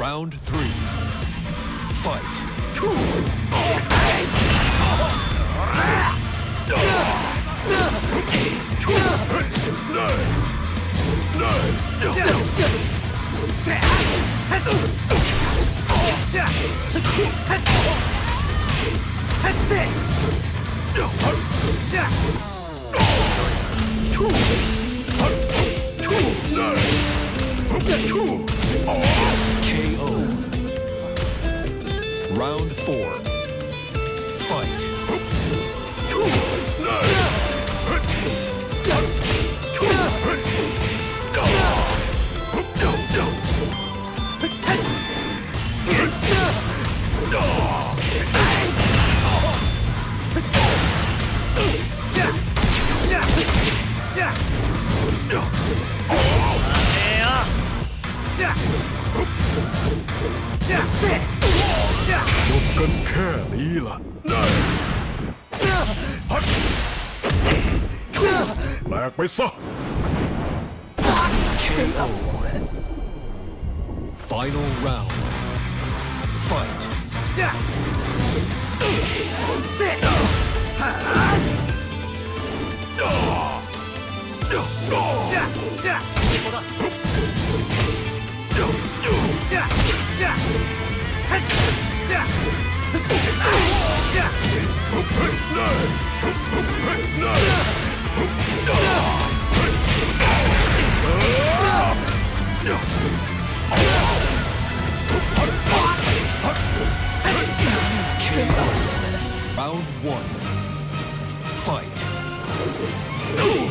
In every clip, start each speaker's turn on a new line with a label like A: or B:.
A: Round three. Fight. Round four. Fight.
B: จบกันแค่นี้ล่ะแหลกไปซะ
A: KO. Final round. Fight. KO. Round one. Fight. KO.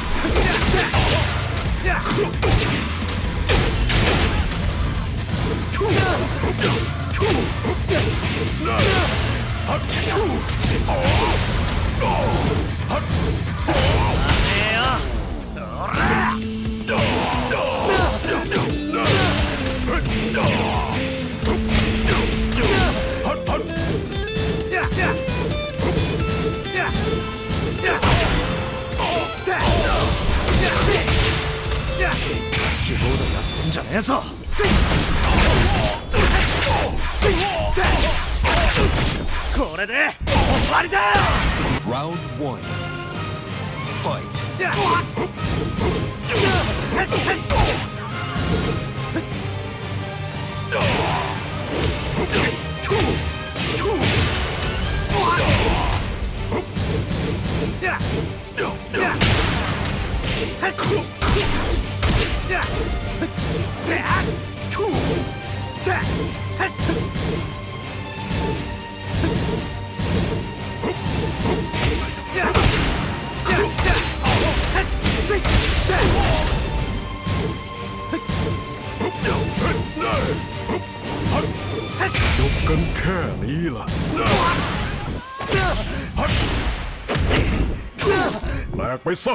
A: Round one. Fight. จบกันแค่นี้ล่ะแหลกไปซะ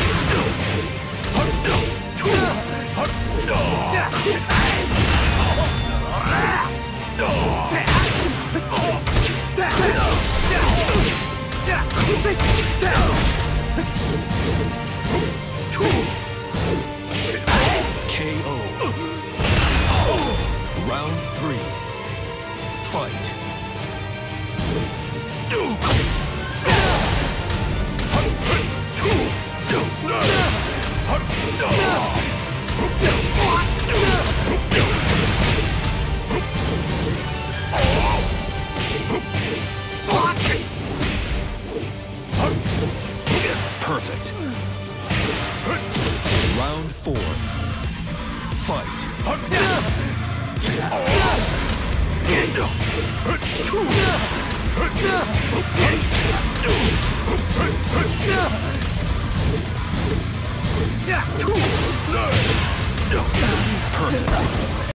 C: Perfect.